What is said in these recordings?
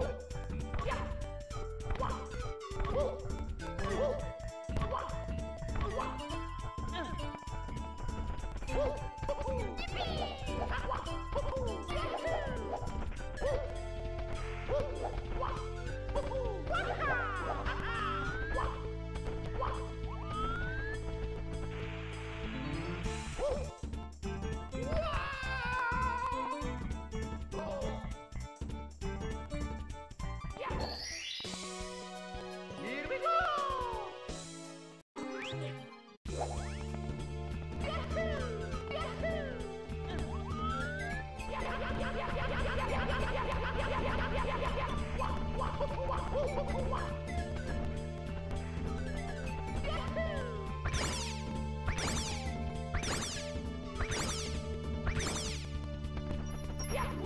Woo!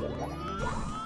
Woo!